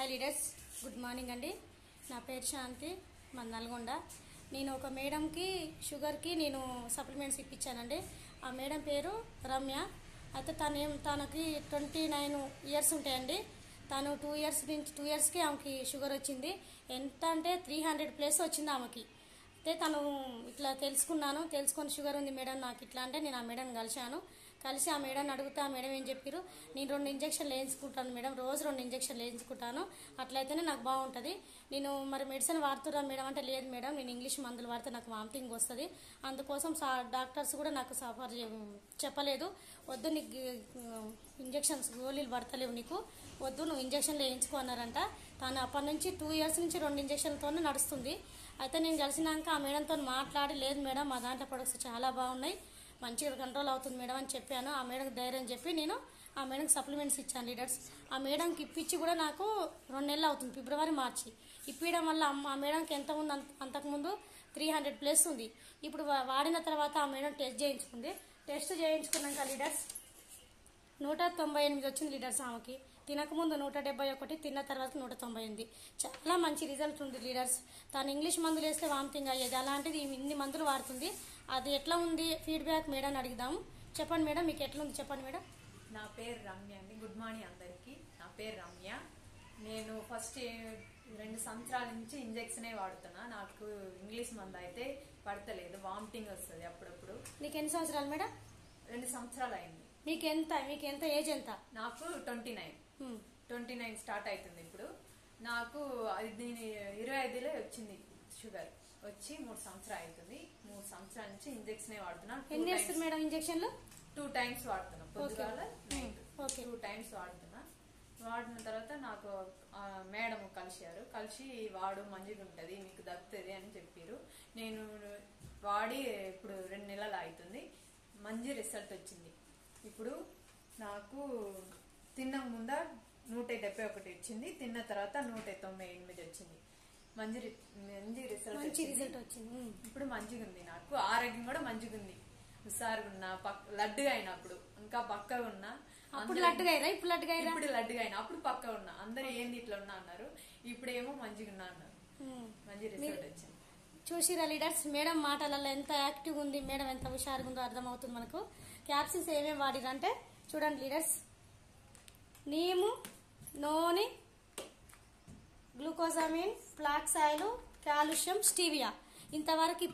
Hi leaders good morning అండి. నా పేరు శాంతి మన నల్గొండ. నేను ఒక మేడంకి షుగర్కి నేను సప్లిమెంట్స్ ఇప్పించానండి. ఆ మేడం పేరు రమ్య. అయితే తను ఏం తనకి ట్వంటీ నైన్ ఇయర్స్ ఉంటాయండి. తను టూ ఇయర్స్ నుంచి టూ ఇయర్స్కి ఆమెకి షుగర్ వచ్చింది. ఎంత అంటే త్రీ హండ్రెడ్ ప్లస్ వచ్చింది ఆమెకి. అయితే తను ఇట్లా తెలుసుకున్నాను తెలుసుకొని షుగర్ ఉంది మేడం నాకు ఇట్లా అంటే నేను ఆ మేడం కలిశాను. కలిసి ఆ మేడం అడుగుతా ఆ మేడం ఏం చెప్పారు నేను రెండు ఇంజక్షన్లు వేయించుకుంటాను మేడం రోజు రెండు ఇంజక్షన్లు వేయించుకుంటాను. అట్లయితేనే నాకు బాగుంటుంది. నేను మరి మెడిసిన్ వాడుతురా మేడం? అంటే లేదు మేడం నేను ఇంగ్లీష్ మందులు వాడితే నాకు వామిటింగ్ వస్తుంది. అందుకోసం సా డాక్టర్స్ కూడా నాకు సఫర్ చెప్పలేదు. వద్దు నీకు ఇంజక్షన్స్ గోళీలు పడతలేవు నీకు. వద్దు నువ్వు ఇంజక్షన్లు వేయించుకో అన్నారంట. తను అప్పటి నుంచి టూ ఇయర్స్ నుంచి రెండు ఇంజక్షన్లతోనే నడుస్తుంది. అయితే నేను కలిసినాక ఆ మేడంతో మాట్లాడి లేదు మేడం మా దాంట్లో ప్రొడక్ట్స్ చాలా బాగున్నాయి. మంచిగా కంట్రోల్ అవుతుంది మేడం అని చెప్పాను. ఆ మేడంకి ధైర్యం చెప్పి నేను ఆ మేడంకి సప్లిమెంట్స్ ఇచ్చాను లీడర్స్. ఆ మేడంకి ఇప్పించి కూడా నాకు రెండు నెలలు అవుతుంది ఫిబ్రవరి మార్చి. ఇప్పించడం వల్ల ఆ మేడంకి ఎంత ఉంది అంతకుముందు త్రీ హండ్రెడ్ ప్లస్ ఉంది. ఇప్పుడు వాడిన తర్వాత ఆ మేడం టెస్ట్ చేయించుకుంది. టెస్ట్ చేయించుకున్నాక లీడర్స్ నూట తొంభై ఎనిమిది వచ్చింది లీడర్స్ ఆమెకి. తినకముందు నూట డెబ్బై ఒకటి తిన్న తర్వాత నూట తొంభై ఎనిమిది. చాలా మంచి రిజల్ట్ ఉంది లీడర్స్. తను ఇంగ్లీష్ మందులు వేస్తే వామిటింగ్ అయ్యేది. అలాంటిది ఇన్ని మందులు వాడుతుంది. అది ఎట్లా ఉంది? ఫీడ్బ్యాక్ మేడం అడుగుదాము. చెప్పండి మేడం మీకు ఎట్లా ఉంది చెప్పండి మేడం. నా పేరు రమ్య అండి. గుడ్ మార్నింగ్ అందరికి. నా పేరు రమ్య. నేను ఫస్ట్ రెండు సంవత్సరాల నుంచి ఇంజెక్షనే వాడుతున్నా. నాకు ఇంగ్లీష్ మందు అయితే పడతలేదు. వామిటింగ్ వస్తుంది అప్పుడప్పుడు. మీకు ఎన్ని సంవత్సరాలు మేడం? రెండు సంవత్సరాలు అయింది. మీకు ఎంత మీకు ఎంత? ఏజ్ ఎంత నాకు twenty nine. Twenty nine start అవుతుంది ఇప్పుడు. నాకు అది దీని ఇరవై ఐదులో వచ్చింది షుగర్ వచ్చి మూడు సంవత్సరాలు అవుతుంది. మూడు సంవత్సరాల నుంచి ఇంజెక్షనే వాడుతున్నా ఎన్ని వేస్తారు మేడం ఇంజక్షన్లు టూ టైమ్స్ వాడుతున్నా పొద్దుగాల ఓకే. టూ టైమ్స్ వాడుతున్నా. వాడిన తర్వాత నాకు మేడం కలిశారు. కలిసి వాడు మంచిగా ఉంటది మీకు దక్కుతుంది అని చెప్పారు. నేను వాడి ఇప్పుడు రెండు నెలలు అవుతుంది. మంచి రిజల్ట్ వచ్చింది. ఇప్పుడు నాకు తిన్న ముంద నూట డెబ్బై ఒకటి వచ్చింది తిన్న తర్వాత నూట తొంభై ఎనిమిది వచ్చింది. మంచి మంచి రిజల్ట్ మంచి వచ్చింది. రిజల్ట్ వచ్చింది. ఇప్పుడు మంచిగా ఉంది నాకు. ఆరోగ్యం కూడా మంచిగా ఉంది హుషారుగా ఉన్నా పక్ లడ్డుగా అయినప్పుడు ఇంకా పక్కగా ఉన్నా అప్పుడు లడ్డుగా అయ్యారా ఇప్పుడు లడ్డుగా అయ్యారా ఇప్పుడు లడ్డుగా అయినా. అప్పుడు పక్క ఉన్నా. అందరూ ఏంది ఇట్లా ఉన్నా అన్నారు. ఇప్పుడు ఏమో మంచిగా ఉన్నా అన్నారు. మంచి రిజల్ట్ వచ్చింది. చూసిరా లీడర్స్ మేడం మాటలలో ఎంత యాక్టివ్ ఉంది మేడం ఎంత హుషారుగా ఉందో అర్థమవుతుంది మనకు. క్యాప్సిన్స్ ఏమేమి వాడిరంటే చూడండి లీడర్స్. నీము నూనె glucosamine flax oil calcium stevia. ఇంతవరకు